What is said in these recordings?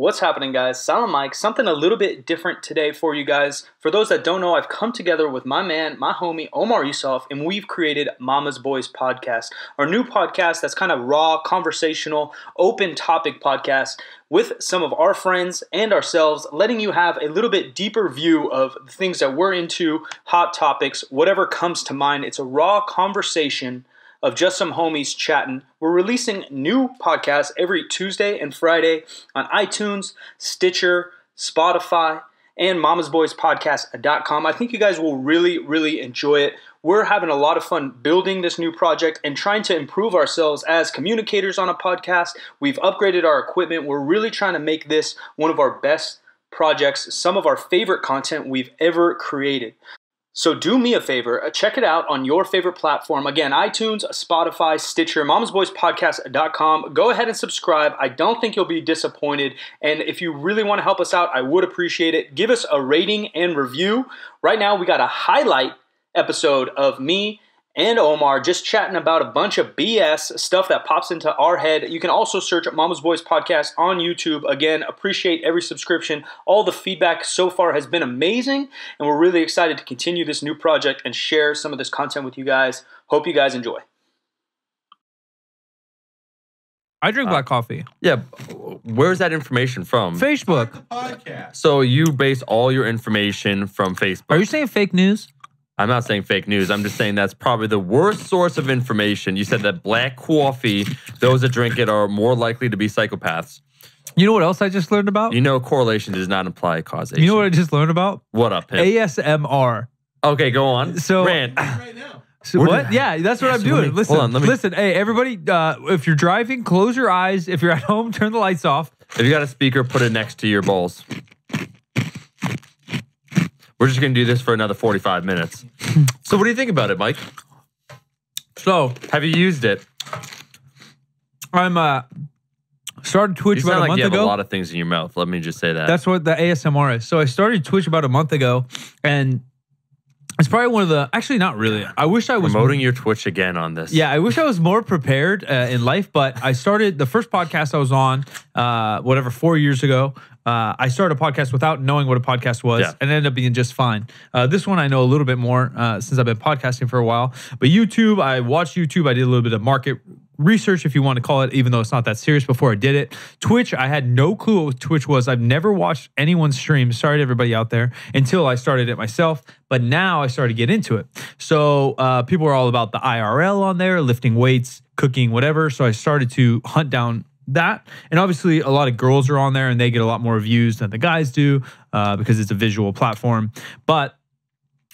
What's happening, guys? Silent Mike, something a little bit different today for you guys. For those that don't know, I've come together with my man, my homie, Omar Isuf, and we've created Momma's Boys Podcast, our new podcast that's kind of raw, conversational, open topic podcast with some of our friends and ourselves, letting you have a little bit deeper view of the things that we're into, hot topics, whatever comes to mind. It's a raw conversation of just some homies chatting. We're releasing new podcasts every Tuesday and Friday on iTunes, Stitcher, Spotify, and mommasboyspodcast.com. I think you guys will really, really enjoy it. We're having a lot of fun building this new project and trying to improve ourselves as communicators on a podcast. We've upgraded our equipment. We're really trying to make this one of our best projects, some of our favorite content we've ever created. So do me a favor, uh, check it out on your favorite platform. Again, iTunes, Spotify, Stitcher, mommasboyspodcast.com. Go ahead and subscribe. I don't think you'll be disappointed. And if you really want to help us out, I would appreciate it. Give us a rating and review. Right now, we got a highlight episode of me and Omar just chatting about a bunch of BS stuff that pops into our head. You can also search Momma's Boys Podcast on YouTube. Again, appreciate every subscription. All the feedback so far has been amazing, and we're really excited to continue this new project and share some of this content with you guys. Hope you guys enjoy. I drink Uh, black coffee. Yeah, where's that information from? Facebook. Podcast. So you base all your information from Facebook. Are you saying fake news? I'm not saying fake news. I'm just saying that's probably the worst source of information. You said that black coffee, those that drink it are more likely to be psychopaths. You know what else I just learned about? You know, correlation does not imply causation. You know what I just learned about? What up, pimp? ASMR. okay, go on. So- Rant. So Where what? did- yeah, that's what Yeah, I'm so doing. me- listen, hold on, let me- listen. Hey, everybody, uh, if you're driving, close your eyes. If you're at home, turn the lights off. If you got a speaker, put it next to your balls. We're just gonna do this for another 45 minutes. So, what do you think about it, Mike? So Have you used it? I'm uh started Twitch You about sound a like month you have ago. a lot of things in your mouth. Let me just say that. That's what the ASMR is. So I started Twitch about a month ago, and it's probably one of the. Actually, not really. I wish I was promoting your Twitch again on this. Yeah, I wish I was more prepared uh, in life, but I started the first podcast I was on, uh, whatever, four years ago. Uh, I started a podcast without knowing what a podcast was Yeah. and ended up being just fine. Uh, this one I know a little bit more uh, since I've been podcasting for a while. But YouTube, I watched YouTube. I did a little bit of market research, if you want to call it, even though it's not that serious before I did it. Twitch, I had no clue what Twitch was. I've never watched anyone stream. Sorry to everybody out there until I started it myself. But now I started to get into it. So uh, people are all about the IRL on there, lifting weights, cooking, whatever. So I started to hunt down that. And obviously, a lot of girls are on there and they get a lot more views than the guys do uh, because it's a visual platform. But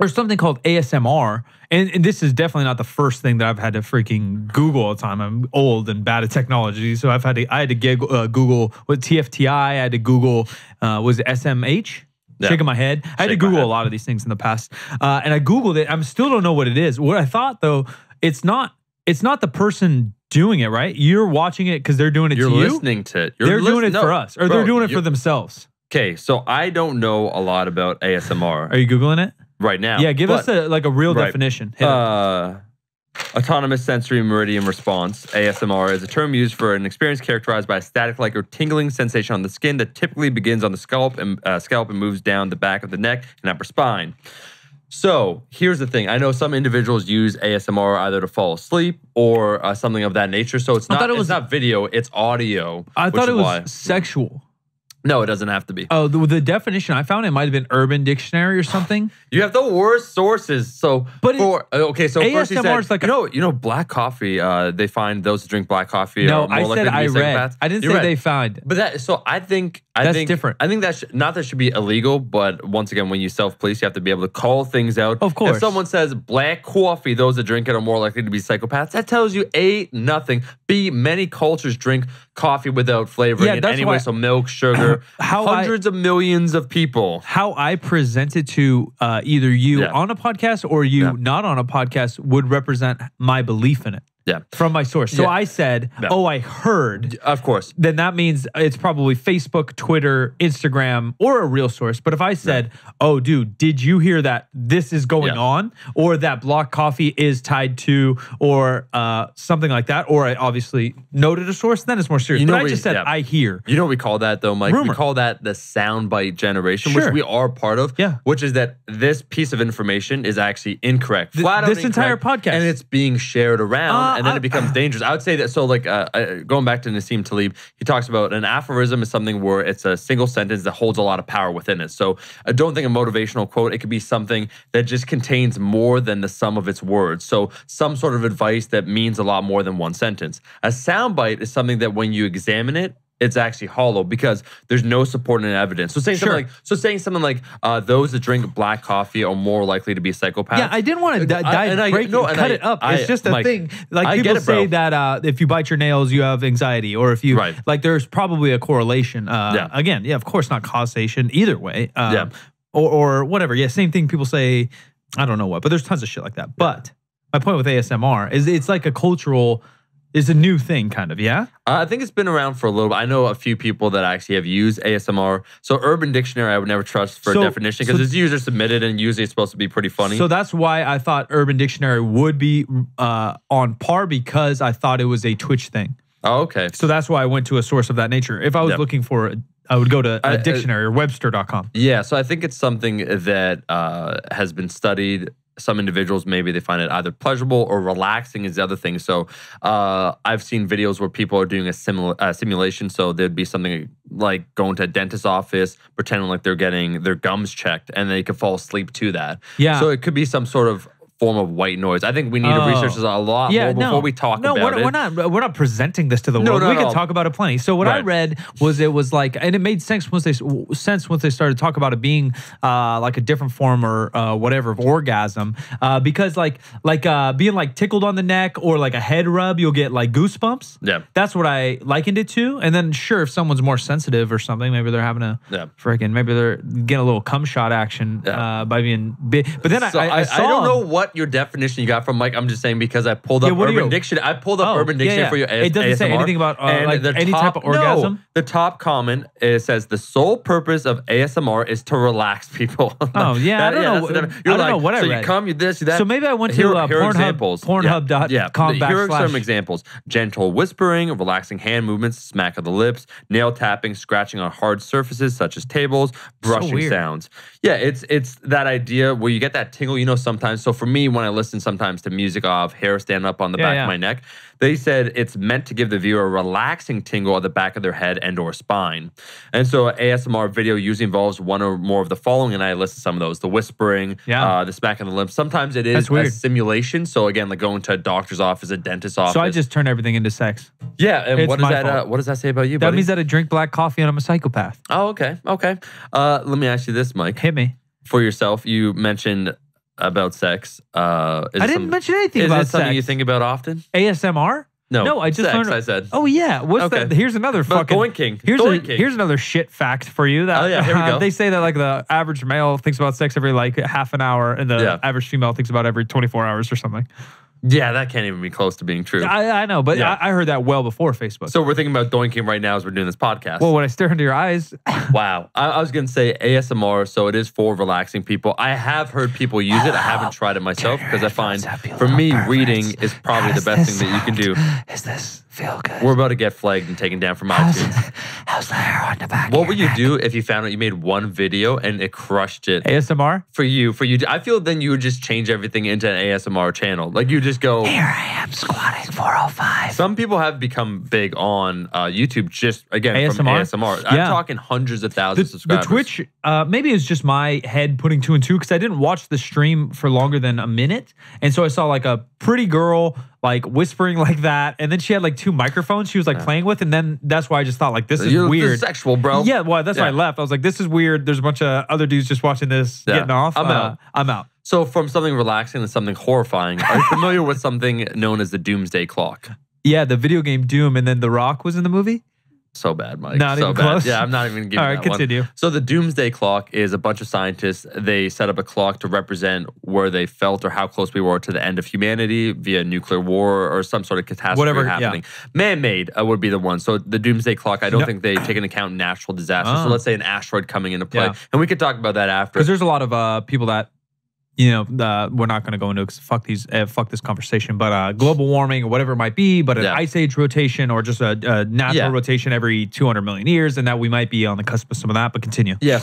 there's something called ASMR, and, and this is definitely not the first thing that I've had to freaking Google all the time. I'm old and bad at technology, so I've had to I had to gig, uh, Google what TFTI. I had to Google uh, was SMH. Yeah. Shaking my head. I had to Shake Google a lot of these things in the past, uh, and I Googled it. I still don't know what it is. What I thought though, it's not. It's not the person doing it, right? You're watching it because they're doing it You're to you. listening to it. You're they're doing it listen- for us, or bro, they're doing it for themselves. Okay, so I don't know a lot about ASMR Are you googling it? right now. yeah, give but, us a, like a real Right. definition. Hit it. uh, autonomous sensory meridian response (ASMR) is a term used for an experience characterized by a static-like or tingling sensation on the skin that typically begins on the scalp and uh, scalp and moves down the back of the neck and upper spine. So here's the thing: I know some individuals use ASMR either to fall asleep or uh, something of that nature. So it's I not it it's was- not video; it's audio. I thought it was why- sexual. No, it doesn't have to be. Oh, the, the definition I found it might have been Urban Dictionary or something. You have the worst sources. So, But for uh, okay, so first he ASMR said, is like you know, you know, black coffee. Uh, they find those who drink black coffee. no, I said I read. psychopaths. I didn't You say read. they found. But that, so I think I That's think different. I think that should, not that should be illegal, but once again, when you self police, you have to be able to call things out. Of course. if someone says black coffee, those that drink it are more likely to be psychopaths. That tells you a nothing. B many cultures drink coffee without flavoring Yeah, it that's anyway, why- so milk, sugar. How I- hundreds of millions of people. How I present it to uh, either you Yeah. on a podcast or you Yeah. not on a podcast would represent my belief in it. Yeah. from my source. So Yeah. I said, Yeah. "Oh, I heard." Of course. Then that means it's probably Facebook, Twitter, Instagram, or a real source. But if I said, "Oh, dude, did you hear that this is going Yeah. on, or that Block Coffee is tied to, or uh, something like that," or I obviously noted a source, then it's more serious. You know but I we- just said, yeah. "I hear." You know what we call that though, Mike? Rumor. We call that the soundbite generation, Sure. which we are part of. Yeah. Which is that this piece of information is actually incorrect. Th- Flat out this entire podcast. And it's being shared around Uh, and then I- it becomes dangerous. I would say that so like uh, uh, going back to Nassim Taleb, he talks about an aphorism is something where it's a single sentence that holds a lot of power within it. So I don't think a motivational quote, it could be something that just contains more than the sum of its words. So some sort of advice that means a lot more than one sentence. A soundbite is something that when you examine it, it's actually hollow because there's no support and evidence. So saying Sure. something like so saying something like uh, those that drink black coffee are more likely to be psychopaths. Yeah, I didn't want to I- dive, I- break, no, cut I- it up. I- it's just a Mike, thing. Like I get people it, say that uh, if you bite your nails, you have anxiety, or if you Right. like, there's probably a correlation. Uh, Yeah. Again, yeah, of course, not causation either way. Um, Yeah. Or, or whatever. Yeah, same thing. People say, I don't know what, but there's tons of shit like that. But my point with ASMR is it's like a cultural, is a new thing, kind of. Yeah. Uh, I think it's been around for a little bit. I know a few people that actually have used ASMR. So Urban Dictionary, I would never trust for So- a definition because so- it's user submitted and usually it's supposed to be pretty funny. So that's why I thought Urban Dictionary would be uh, on par because I thought it was a Twitch thing. oh, okay. So that's why I went to a source of that nature. If I was Yep. looking for, a, I would go to a dictionary or Webster.com. Yeah, so I think it's something that uh, has been studied. Some individuals maybe they find it either pleasurable or relaxing is the other thing. So uh, I've seen videos where people are doing a simula- uh, simulation. So there'd be something like going to a dentist's office, pretending like they're getting their gums checked, and they could fall asleep to that. Yeah. So it could be some sort of form of white noise. I think we need to Oh. research this a lot more before no, we talk no, about we're, it. we're not. We're not presenting this to the No, world. we can talk about it plenty. So what I read was it was like, and it made sense once they sense once they started to talk about it being uh, like a different form or uh, whatever of orgasm, uh, because like like uh, being like tickled on the neck or like a head rub, you'll get like goosebumps. Yeah. That's what I likened it to. And then sure, if someone's more sensitive or something, maybe they're having a Yeah. freaking maybe they're getting a little cum shot action Yeah. uh, by being. But then So I, I, I I, don't know what your definition you got from Mike. I'm just saying because I pulled up what do Urban Dictionary. I pulled up Oh, Urban yeah, Dictionary yeah. for you. It doesn't say anything about, uh, like, the any type of no, orgasm? the top comment it says the sole purpose of ASMR is to relax people. Oh, yeah, I don't know what- I You're don't know like, what I so read. you come, you this, you that. So maybe I went to, Here- uh, here Pornhub- examples. Pornhub.com Yeah, yeah. Here are some examples: gentle whispering, relaxing hand movements, smack of the lips, nail tapping, scratching on hard surfaces such as tables, brushing sounds. Yeah, it's it's that idea where you get that tingle. You know, sometimes. So for me, when I listen sometimes to music, have hair stand up on the Yeah, back yeah. of my neck. They said it's meant to give the viewer a relaxing tingle at the back of their head and or spine. And so ASMR video usually involves one or more of the following, and I listed some of those: the whispering, Yeah. uh, the smack of the lips. Sometimes it is a simulation. So again, like going to a doctor's office, a dentist's office. So I just turn everything into sex. yeah. And It's what does that uh, what does that say about you? That buddy? means that I drink black coffee and I'm a psychopath. Oh, okay, okay. Uh, let me ask you this, Mike. Hit me. For yourself, you mentioned about sex. Uh, is I didn't some- mention anything Is about it something sex. you think about often? ASMR? No, No, I just sex, learned. I said. Oh yeah, what's Okay. that? Here's another But fucking doinking, Here's doinking. a here's another shit fact for you. That Oh, yeah, here we go. they say that like the average male thinks about sex every like half an hour, and the Yeah. average female thinks about every 24 hours or something. Yeah, that can't even be close to being true. I, I know, but Yeah. I, I heard that well before Facebook. so we're thinking about doinking right now as we're doing this podcast. well, when I stare into your eyes, wow. I, I was going to say ASMR, so it is for relaxing people. I have heard people use it. I haven't tried it myself because I find for me, reading is probably the best thing that you can do. Is this feel good? We're about to get flagged and taken down from iTunes. How's the hair on the back? What would you do if you found out you made one video and it crushed it? ASMR? for you, for you, I feel then you would just change everything into an ASMR channel. Like you just go. Here I am squatting 405. Some people have become big on uh, YouTube just again from ASMR? ASMR. I'm talking hundreds of the, thousands of the subscribers. Twitch, uh, maybe it's just my head putting two and two because I didn't watch the stream for longer than a minute, and so I saw like a pretty girl like whispering like that, and then she had like two microphones she was like playing with, and then that's why I just thought like this is You're- this is weird. sexual, bro. Yeah, well, that's why I left. I was like, this is weird. There's a bunch of other dudes just watching this, Yeah. getting off. I'm Uh, out. I'm out. So from something relaxing to something horrifying, are you familiar with something known as the Doomsday Clock? Yeah, the video game Doom, and then The Rock was in the movie. So bad, Mike. Not so even bad. close? Yeah, I'm not even giving All right, that one. continue. So the doomsday clock is a bunch of scientists. They set up a clock to represent where they felt or how close we were to the end of humanity via nuclear war or some sort of catastrophe Whatever, yeah. happening. Man-made uh, would be the one. So the doomsday clock, I don't No. think they take into account natural disasters. Ah. So let's say an asteroid coming into play, Yeah. and we could talk about that after. because there's a lot of uh, people that you know uh, we're not going to go into 'cause fuck these uh, fuck this conversation but uh, global warming or whatever it might be but an Yeah. ice age rotation or just a, a natural Yeah. rotation every 200 million years and that we might be on the cusp of some of that but continue Yeah.